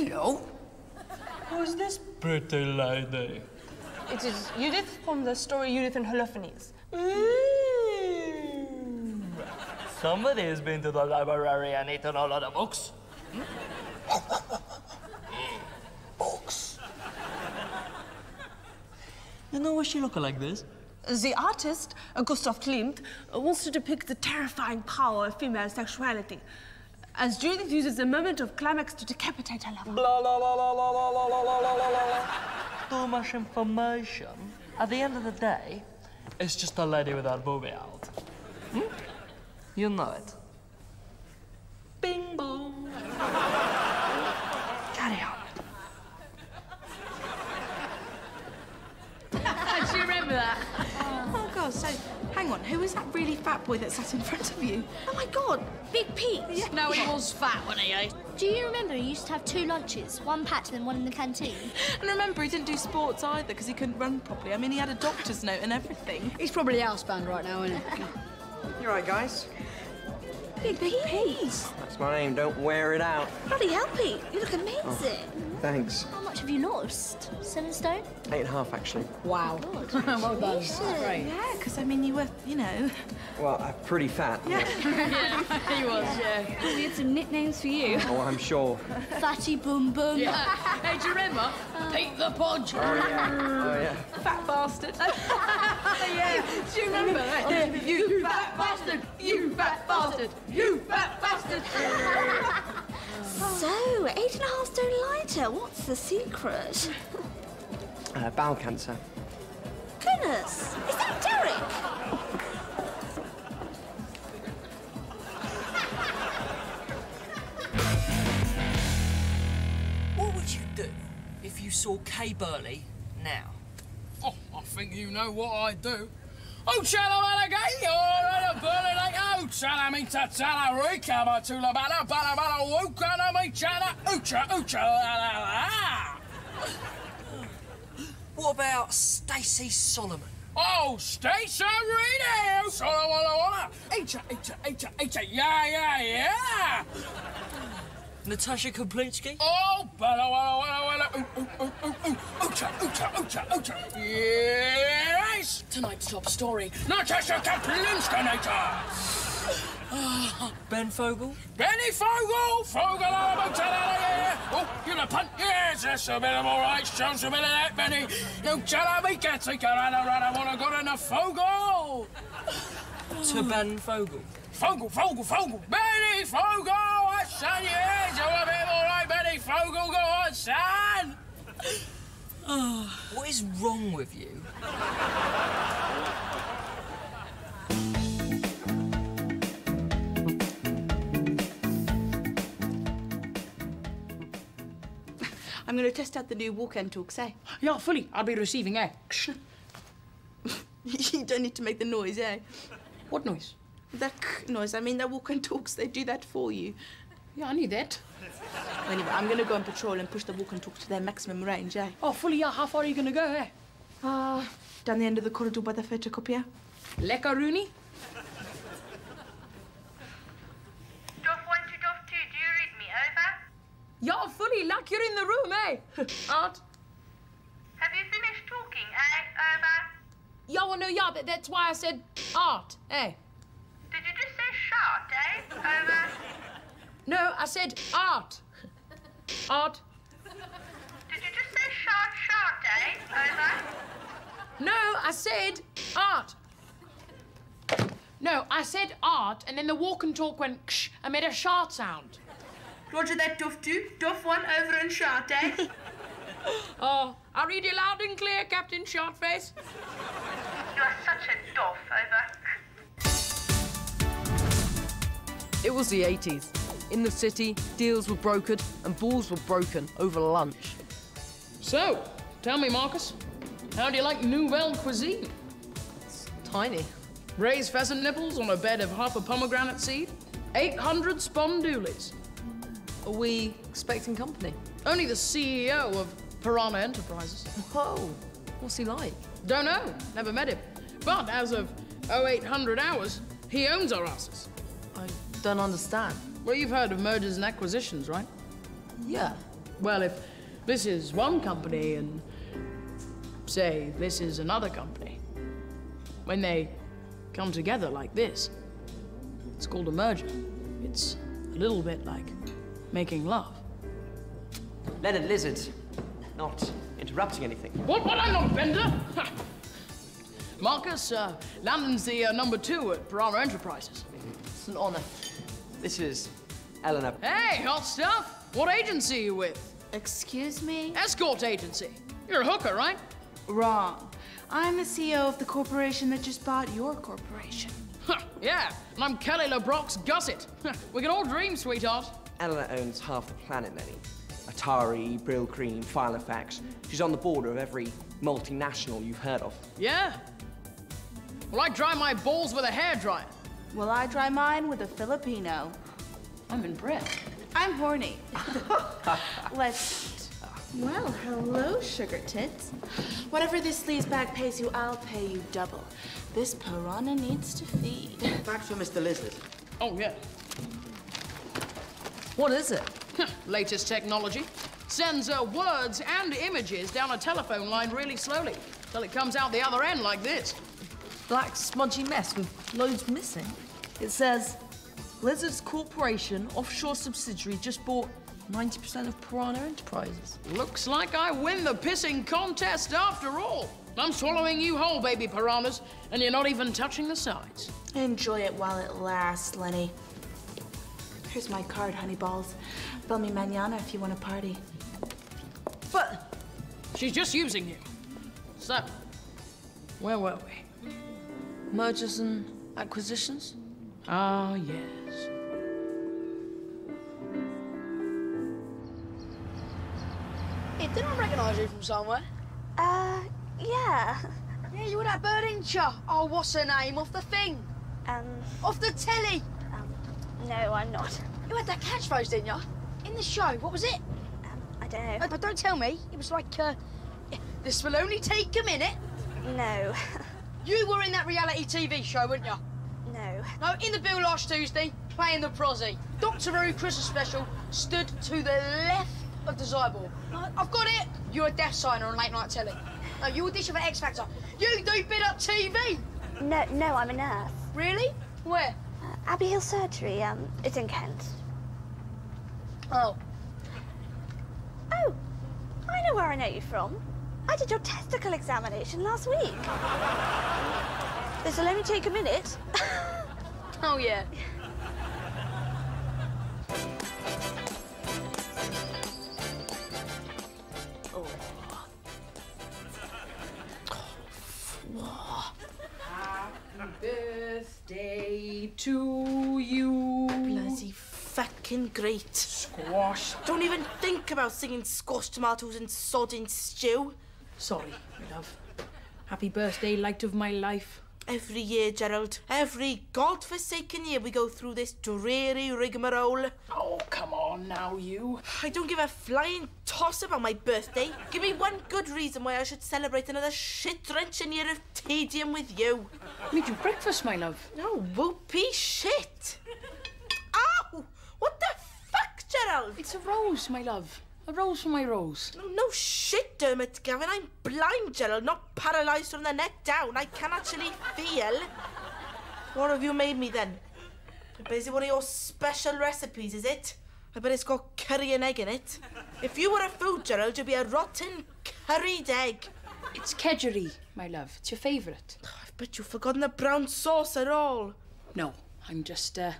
Hello. Who's this pretty lady? It is Judith from the story Judith and Holofernes. Mm. Somebody has been to the library and eaten a lot of books. books. You know why she look like this? The artist, Gustav Klimt, wants to depict the terrifying power of female sexuality. As Judith uses the moment of climax to decapitate her lover. Blah, blah, blah, blah, blah, blah, blah, blah, blah, blah, blah, blah. Too much information. At the end of the day, it's just a lady with her boobie out. Hmm? You know it. Bing bong. Carry on. Do you remember that? Oh, God, so hang on, who was that really fat boy that sat in front of you? Oh my god, Big Pete! No, he was fat, wasn't he? eh? Do you remember he used to have two lunches, one packed and one in the canteen? And remember, he didn't do sports either because he couldn't run properly. I mean, he had a doctor's note and everything. He's probably housebound right now, isn't he? You right, guys? Big Big Pete! That's my name. Don't wear it out. Bloody hell, Pete, you look amazing. Thanks. How much have you lost? Seven stone? Eight and a half, actually. Wow. Oh, well done. That's great. Yeah, because I mean, you were, you know. Well, I'm pretty fat. Yeah. He was, yeah. We had some nicknames for you. Oh, I'm sure. Fatty Boom Boom. hey, do you remember? Oh. Pete the Podge. Oh, yeah. Oh, yeah. Fat bastard. yeah. Do you remember that? Yeah. Oh, you fat bastard! You fat bastard! You fat bastard! So, eight and a half stone lighter, what's the secret? Uh, bowel cancer. Goodness, is that Derek? What would you do if you saw Kay Burley now? Oh, I think you know what I'd do. Oh, Chalamana Gay, oh, Burning Lake, oh, Chalami Tatala Rika, Matula Bala, Bala Bala, Wokana, my Chana, Ucha, Ucha, la la la. What about Stacey Solomon? Oh, Stacy Radio, Solomon, Walla, Walla, Eater, Eater, Eater, Eater, yeah, yeah, yeah. Natasha Kaplinsky? Oh, Bala, Walla, Walla, Walla, ooh, ooh, ooh, ooh, ooh, Ucha, Ucha, yes. Tonight's top story. Natasha Kaplinskanator. Ben Fogle? Benny Fogle! Fogle on the yeah! Oh, you gonna punt? Yes, that's a bit of all right. Show us a bit of that, Benny. You tell me, get it, run, run, I wanna go to the Fogle! To Ben Fogle. Fogle, Fogle, Fogle! Benny Fogle! I son, yes! You a bit all right, Benny Fogle? Go on, son! What is wrong with you? I'm going to test out the new walk and talks, eh? Yeah, fully. I'll be receiving, eh? you don't need to make the noise, eh? What noise? That noise. I mean, the walk and talks, they do that for you. Yeah, I knew that. Anyway, I'm going to go and patrol and push the walk and talk to their maximum range, eh? Oh, fully, yeah. How far are you going to go, eh? Uh, down the end of the corridor by the photocopier. Lekker, Rooney? Duff 1 to Duff 2, do you read me? Over. Yeah, fully. Like you're in the room, eh? Art? Have you finished talking, eh? Over. Yeah, well, no, yeah, but that's why I said art, eh? Did you just say shot, eh? Over. No, I said art. Art. Did you just say shot, shot, eh? Over. No, I said art. No, I said art, and then the walk and talk went ksh and made a shart sound. Roger that, Duff 2. Duff 1 over and shot, eh? Oh, I read you loud and clear, Captain Shartface. You are such a doff, over. It was the 80s. In the city, deals were brokered and balls were broken over lunch. So, tell me, Marcus, how do you like nouvelle cuisine? It's Tiny. Raised pheasant nipples on a bed of half a pomegranate seed? 800 spondoolies. Are we expecting company? Only the CEO of Piranha Enterprises. Whoa. What's he like? Don't know, never met him. But as of 0800 hours, he owns our asses. I don't understand. Well, you've heard of mergers and acquisitions, right? Yeah. Well, if this is one company and, say, this is another company, when they come together like this, it's called a merger. It's a little bit like making love. Leonard Lizard, not interrupting anything. What? What? I'm not a bender. Marcus, uh, Landon's the uh, number two at Piranha Enterprises. It's an honor. This is Eleanor. Hey, hot stuff. What agency are you with? Excuse me? Escort agency. You're a hooker, right? Wrong. I'm the CEO of the corporation that just bought your corporation. Huh, yeah, and I'm Kelly LeBrock's gusset. we can all dream, sweetheart. Eleanor owns half the planet, Lenny. Atari, Brylcreem, Filofax. She's on the border of every multinational you've heard of. Yeah. Well, I dry my balls with a hairdryer. Well, I dry mine with a Filipino. I'm in impressed. I'm horny. Let's. Well, hello, sugar tits. Whatever this sleazebag pays you, I'll pay you double. This piranha needs to feed. Back for Mr. Lizard. Oh, yeah. What is it? Latest technology. Sends uh, words and images down a telephone line really slowly till it comes out the other end like this. Black smudgy mess with loads missing. It says, Lizards Corporation offshore subsidiary just bought 90% of Piranha Enterprises. Looks like I win the pissing contest after all. I'm swallowing you whole, baby piranhas, and you're not even touching the sides. Enjoy it while it lasts, Lenny. Here's my card, honey balls. Bill me mañana if you want to party. But she's just using you. So, where were we? Mergers and acquisitions? Ah, yes. Hey, didn't I recognise you from somewhere? Uh, yeah. Yeah, you were that bird, ain't ya? Oh, what's her name? Off the thing? Um. Off the telly? Um, no, I'm not. You had that catchphrase, didn't ya? In the show, what was it? Um, I don't know. Uh, but don't tell me. It was like, uh, this will only take a minute. No. you were in that reality TV show, weren't you? No. No, in the bill last Tuesday, playing the prosy. Doctor Who Christmas special stood to the left of the. I've got it. You're a death signer on late night telly. No, you audition for X Factor. You do bid up TV. No, no, I'm a nurse. Really? Where? Uh, Abbey Hill Surgery. Um, it's in Kent. Oh. Oh, I know where I know you from. I did your testicle examination last week. This will only take a minute. oh, yeah. Happy birthday to you. Bloody fucking great. Squash. Don't even think about singing squash tomatoes and sodding stew. Sorry, my love. Happy birthday, light of my life. Every year, Gerald. Every godforsaken year we go through this dreary rigmarole. Oh, come on now, you. I don't give a flying toss about my birthday. Give me one good reason why I should celebrate another shit-drenching year of tedium with you. Made you breakfast, my love. No, whoopee shit. Ow! What the fuck, Gerald? It's a rose, my love. A rose for my rose. No, no shit, Diarmuid Gavin. I'm blind, Gerald, not paralysed from the neck down. I can actually feel. What have you made me then? Is it one of your special recipes, is it? I bet it's got curry and egg in it. If you were a food, Gerald, you'd be a rotten curried egg. It's kedgeree, my love. It's your favourite. I bet you've forgotten the brown sauce at all. No, I'm just, uh,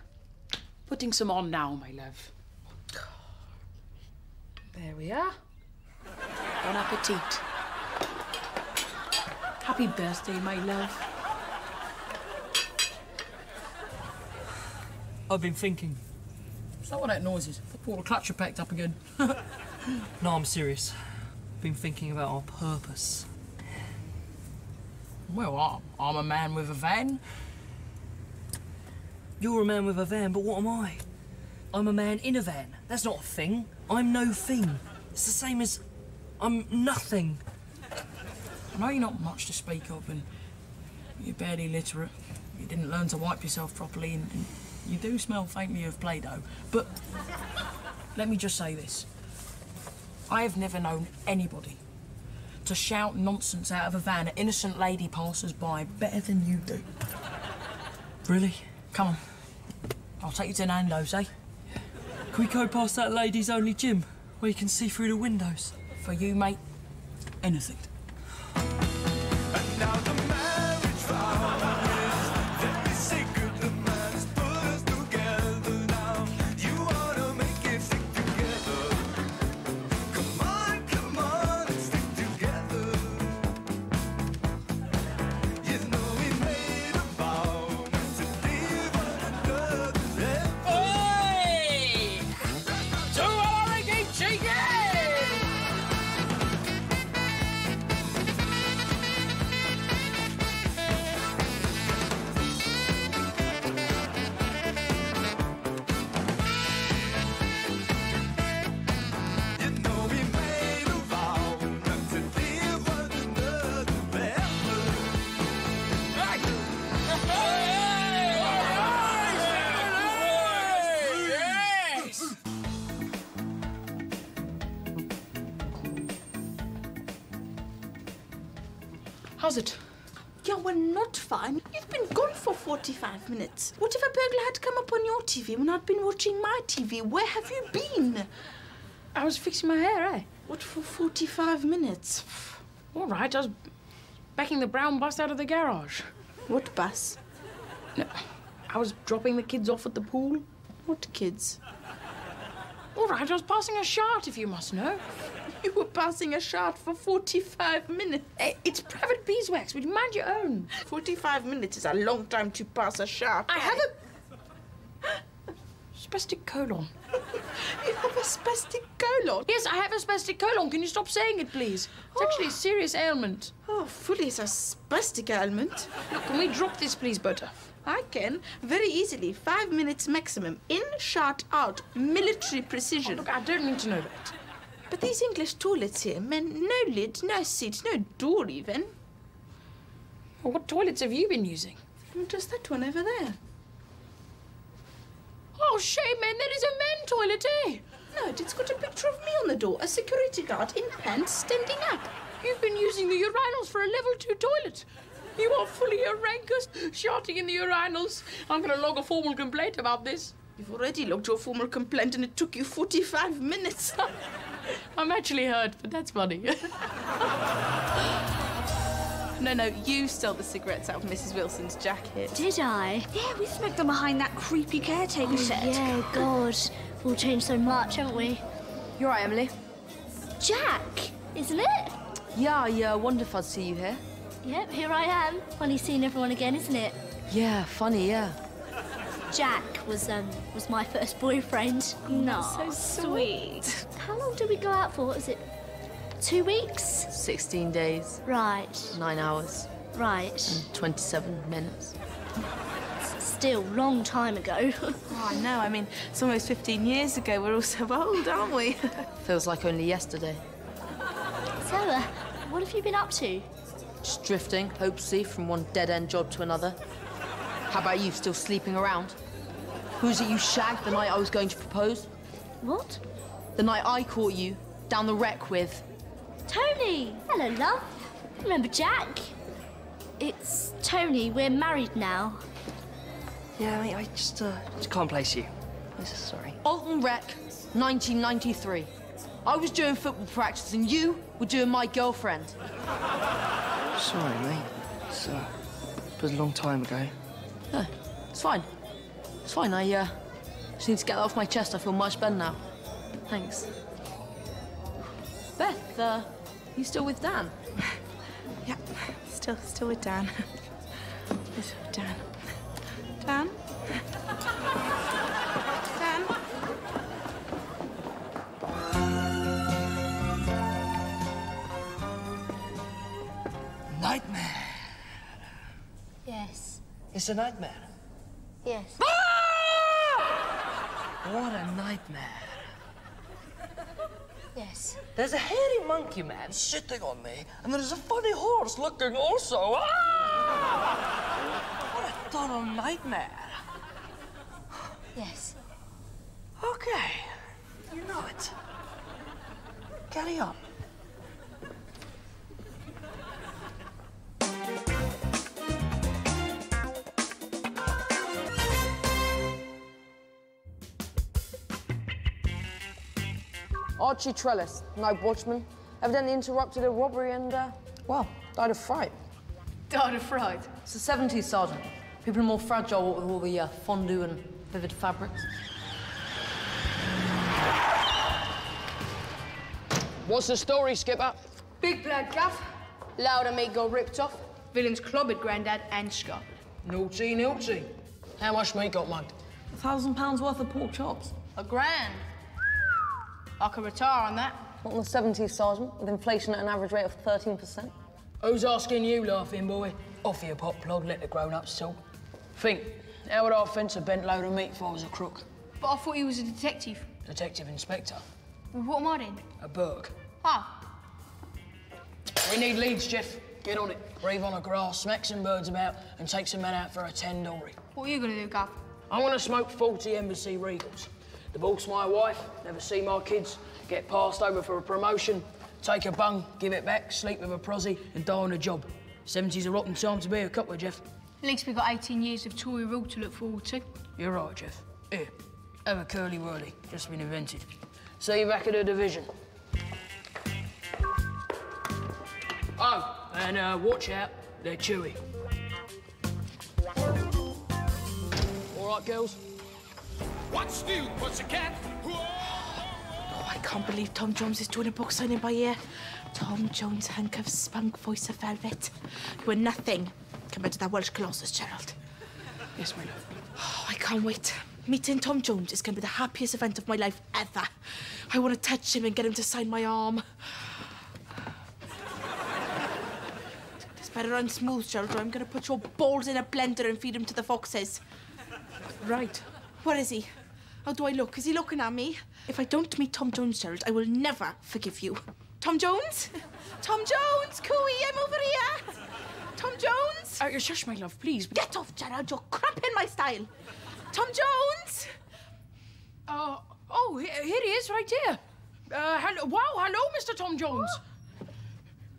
putting some on now, my love. There we are. Bon appetit. Happy birthday, my love. I've been thinking. Is that what that noise is? The clutcher packed up again. No, I'm serious. I've been thinking about our purpose. Well, I'm, I'm a man with a van. You're a man with a van, but what am I? I'm a man in a van. That's not a thing. I'm no thing. It's the same as I'm nothing. I know you're not much to speak of, and you're barely literate. You didn't learn to wipe yourself properly, and, and you do smell faintly of Play-Doh. But let me just say this. I have never known anybody to shout nonsense out of a van at innocent lady passers by better than you do. Really? Come on. I'll take you to Nando's, eh? Can we go past that ladies only gym where you can see through the windows? For you, mate, anything. Fine. You've been gone for 45 minutes. What if a burglar had come up on your TV when I'd been watching my TV? Where have you been? I was fixing my hair, eh? What for 45 minutes? All right, I was backing the brown bus out of the garage. What bus? No, I was dropping the kids off at the pool. What kids? All right, I was passing a shart, if you must know. You were passing a shot for 45 minutes. Eh, It's private beeswax. Would you mind your own? 45 minutes is a long time to pass a shot. I have a spastic colon. You have a spastic colon? Yes, I have a spastic colon. Can you stop saying it, please? It's actually a serious ailment. Oh, fully it's a spastic ailment. Look, can we drop this, please, Butter? I can very easily. Five minutes maximum. In, shot, out. Military precision. Look, I don't need to know that. But these English toilets here, man, no lid, no seat, no door even. Well, what toilets have you been using? Mm, Just that one over there. Oh, shame, man. That is a man toilet, eh? No, it's got a picture of me on the door. A security guard in pants standing up. You've been using the urinals for a level two toilet. You are fully a rankers, shouting in the urinals. I'm going to log a formal complaint about this. You've already logged your formal complaint and it took you 45 minutes. I'm actually hurt, but that's funny. no, no, you stole the cigarettes out of Mrs. Wilson's jacket. Did I? Yeah, we smoked them behind that creepy caretaker Oh, shed. yeah, God. We've all changed so much, haven't we? You're right, Emily. Jack, isn't it? Yeah, yeah, wonderful to see you here. Yep, here I am. Funny seeing everyone again, isn't it? Yeah, funny, yeah. Jack was um was my first boyfriend. No, so sweet. How long did we go out for? What was it? Two weeks? 16 days, Right, 9 hours, right. and 27 minutes. Still, long time ago. Oh, I know. I mean, it's almost 15 years ago. We're all so old, aren't we? Feels like only yesterday. uh, what have you been up to? Just drifting, hopelessly, from one dead-end job to another. How about you, still sleeping around? Who's it you shagged the night I was going to propose? What? The night I caught you down the wreck with... Tony! Hello, love. Remember Jack? It's Tony. We're married now. Yeah, mate, I just, uh, just can't place you. I'm so sorry. Alton Wreck, 1993. I was doing football practice and you were doing my girlfriend. Sorry, mate. It's, uh, it was a long time ago. No, it's fine. It's fine. I uh, just need to get that off my chest. I feel much better now. Thanks. Beth, uh, you still with Dan? yeah, still, still with Dan. With Dan. Dan? Dan? Nightmare. Yes. It's a nightmare. Yes. What a nightmare. Yes. There's a hairy monkey man sitting on me, and there's a funny horse looking also. Ah! What a total nightmare. Yes. Okay. You know it. Galley up. Archie Trellis, night watchman, evidently interrupted a robbery and, uh, well, died of fright. Died of fright? It's the 70s, Sergeant. People are more fragile with all the uh, fondue and vivid fabrics. What's the story, Skipper? Big black gaff. Louder mate got ripped off. Villains clobbered Grandad and Scarlet. Naughty, naughty. How much meat got mugged? A thousand pounds worth of pork chops. A grand. I could retire on that. Not in the 70s, Sergeant, with inflation at an average rate of 13%. Who's asking you, laughing boy? Off your pop plod, let the grown-ups talk. Think, how would I fence a bent load of meat if I was a crook? But I thought he was a detective. Detective inspector. Well, what am I then? A Burke. Ah, We need leads, Jeff. Get on it. Breathe on the grass, smack some birds about, and take some men out for a ten dory. what are you gonna do, Gaff? I'm gonna smoke 40 Embassy Regals. Divorce my wife, never see my kids, get passed over for a promotion, take a bung, give it back, sleep with a prosy, and die on a job. 70's a rotten time to be a copper, Jeff. At least we've got 18 years of Tory rule to look forward to. You're right, Jeff. Here, have a Curly Wurly, just been invented. See you back at the division. Oh, and uh, watch out, they're chewy. All right, girls? What's new, pussycat? Oh, I can't believe Tom Jones is doing a book signing by ear. Tom Jones, hunk of spunk, voice of velvet. You are nothing compared to that Welsh Colossus, Gerald. Yes, my love. Oh, I can't wait. Meeting Tom Jones is going to be the happiest event of my life ever. I want to touch him and get him to sign my arm. This better run smooth, Gerald, or I'm going to put your balls in a blender and feed them to the foxes. Right. Where is he? How do I look? Is he looking at me? If I don't meet Tom Jones, Gerald, I will never forgive you. Tom Jones? Tom Jones! Cooey, I'm over here! Tom Jones? Oh, shush, my love, please. Get off, Gerald. You're cramping my style. Tom Jones? Uh, oh, here, here he is, right here. Uh, hello, wow, hello, Mr. Tom Jones.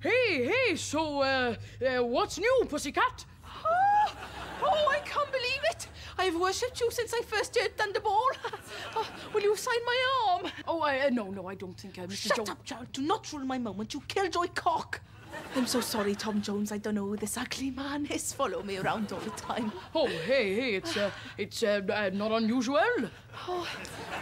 Hey, hey, so, uh, uh, what's new, pussycat? Oh, oh, I can't believe it. I've worshipped you since I first heard Thunderball. Oh, will you sign my arm? Oh, I, uh, no, no, I don't think, uh, Mr. Shut up, Gerald. Do not ruin my moment. You killjoy cock. I'm so sorry, Tom Jones. I don't know who this ugly man is. Follow me around all the time. Oh, hey, hey, it's, uh, it's, uh, uh, not unusual. Oh,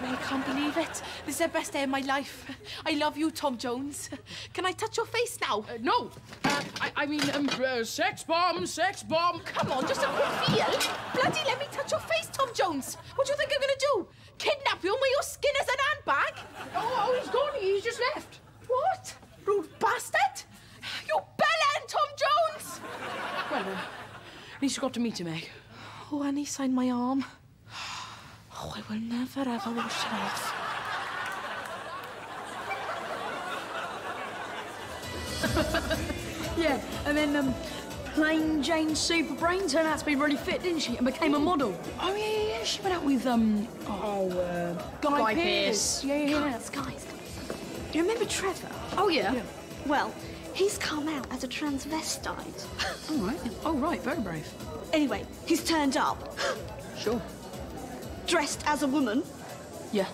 I can't believe it. This is the best day of my life. I love you, Tom Jones. Can I touch your face now? Uh, no. Uh, I, I mean, um, uh, sex bomb, sex bomb. Come on, just a quick feel. Bloody let me touch your face, Tom Jones. What do you think I'm gonna do? Kidnap you and wear your skin as an handbag? Oh, oh, he's gone. He's just left. What? Rude bastard! You bellend, Tom Jones! Well, uh, at least you got to meet him, eh? Oh, and he signed my arm. Oh, I will never ever wash it off. Yeah, and then um, plain Jane Super Brain turned out to be really fit, didn't she? And became a model. Oh, yeah, yeah, yeah. She went out with, um, oh, uh, Guy, Guy Pearce. Pearce. Yeah, yeah, yeah. Guys, guys. Do you remember Trevor? Oh, yeah. Well, he's come out as a transvestite. All right. Oh, right. Very brave. Anyway, he's turned up. Sure. Dressed as a woman. Yeah.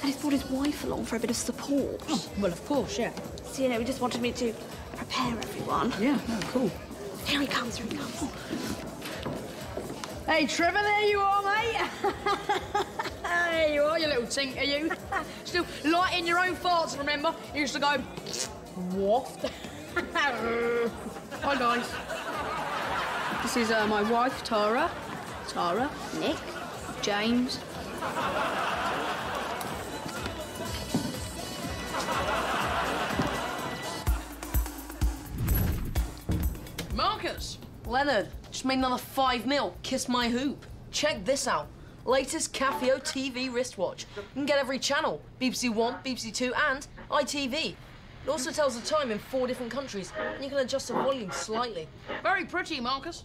And he's brought his wife along for a bit of support. Oh, well, of course, yeah. So, you know, he just wanted me to prepare everyone. Yeah, no, cool. Here he comes, here he comes. Hey, Trevor, there you are, mate. there you are, you little tinker, you. Still lighting your own farts, remember? You used to go waft. Hi, guys. This is uh, my wife, Tara. Tara, Nick, James. Marcus! Leonard, just made another five mil. Kiss my hoop. Check this out. Latest Casio TV wristwatch. You can get every channel. BBC One, BBC Two, and ITV. It also tells the time in four different countries, and you can adjust the volume slightly. Very pretty, Marcus.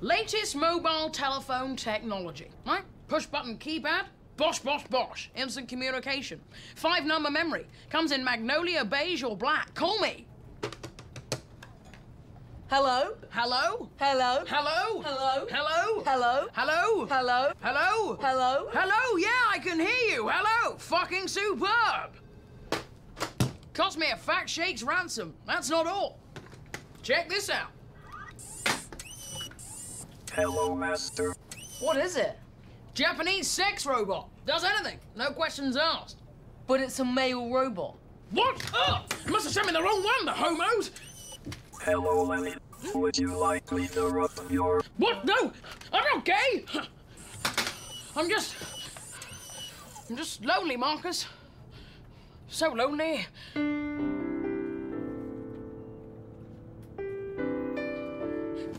Latest mobile telephone technology, right? Push button keypad, Bosh, bosh, bosh. Instant communication. Five number memory. Comes in magnolia, beige, or black. Call me. Hello? Hello? Hello? Hello? Hello? Hello? Hello? Hello? Hello? Hello? Hello? Hello? Yeah, I can hear you. Hello? Fucking superb. Cost me a fat shake's ransom. That's not all. Check this out. Hello, Master. What is it? Japanese sex robot. Does anything. No questions asked. But it's a male robot. What? Oh, must have sent me the wrong one, the homos. Hello, Lenny. Would you like me to rub your... What? No, I'm okay. I'm just. I'm just lonely, Marcus. So lonely.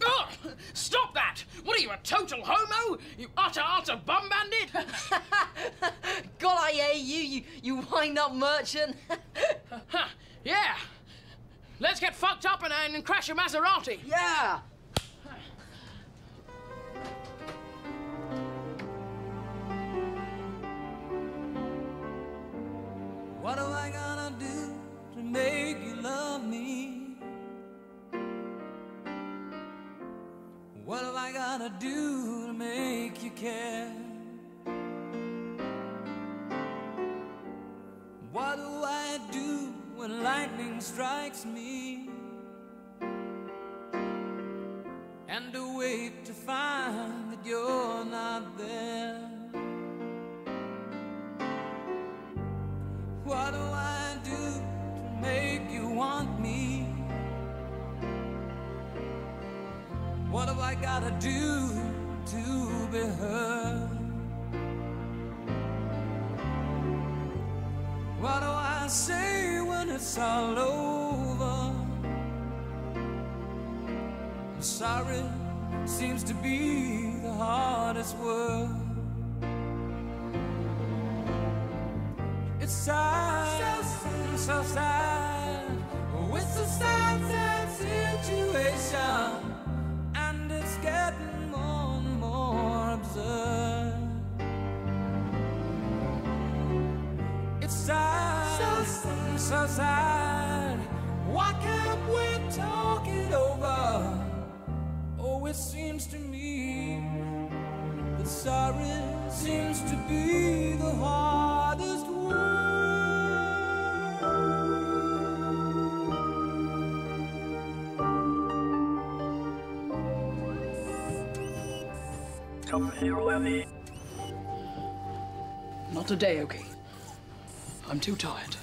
Oh, stop that! What are you, a total homo? You utter, utter bum bandit? God, I hate you, you, you wind-up merchant. Yeah. Let's get fucked up and, and crash a Maserati. Yeah. What am I gonna do to make you love me? What have I gotta do to make you care? What do I do when lightning strikes me? And to wait to find that you're not there. What have I gotta do to be heard? What do I say when it's all over? Sorry seems to be the hardest word. It's sad, so, so sad. Oh, it's a sad, sad situation, so. Why can't we talk it over? Oh, it seems to me that sorry seems to be the hardest Come here, Lenny. Not today, okay? I'm too tired.